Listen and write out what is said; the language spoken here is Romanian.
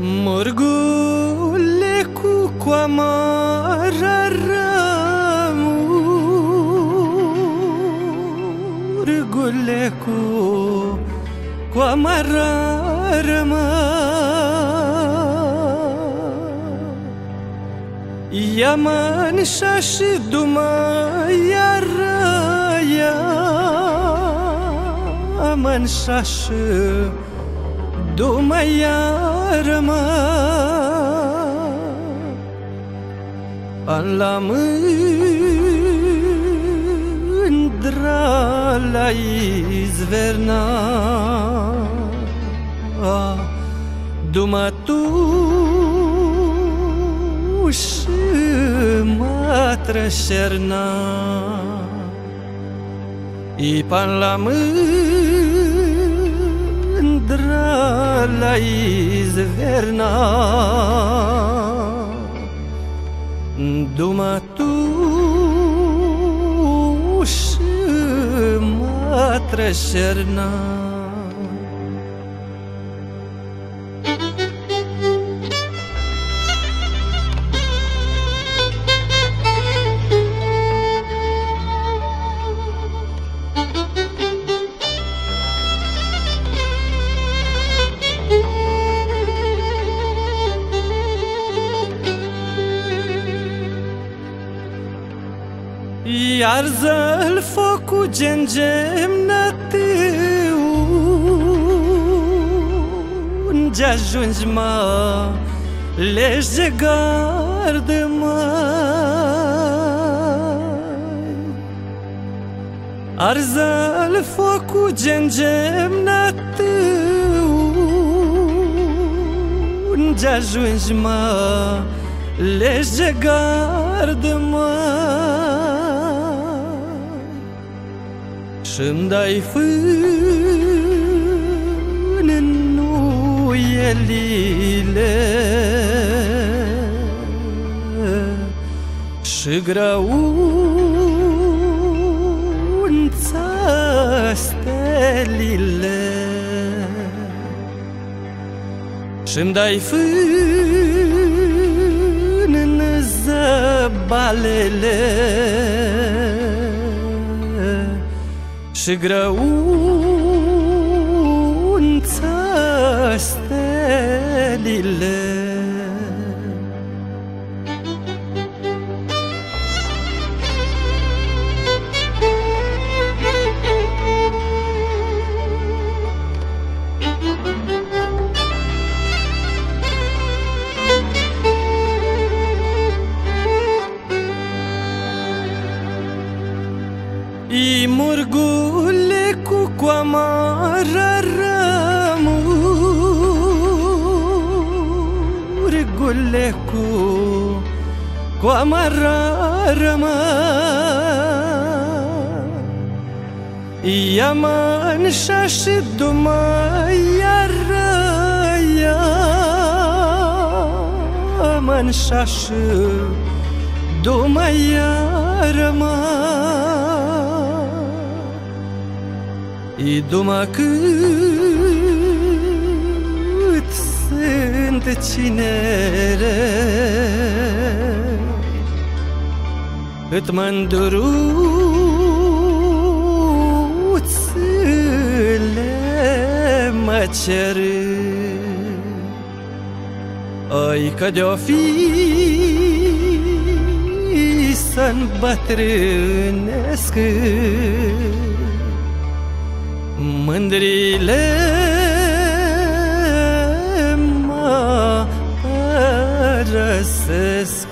Murgule cu coamara Murgule cu coamara rămă Yaman şaşı duma yara Yaman şaşı duma yarama Anlamındra la izverna. Duma tuș trășerna I pan la mândra la izverna. Duma tuș și mă trășerna Iar zăl focul gengem nătiu Unde ajungi mă? Leși de gardă Arză-l focul gengem nătiu Unde ajungi mă? Leși de gardă Și-mi dai fân în nuielile Și grăunța stelile. Și-mi dai fân în zăbalele și grăunță stelile murgule cu coamara Murgule cu coamara rămă Yaman şaşı duma yara Yaman şaşı duma yarama I duma cât sunt cinere Cât mândruțele mă cer. Ai că de-o fi să-mi bătrânesc Mândrile mă părăsesc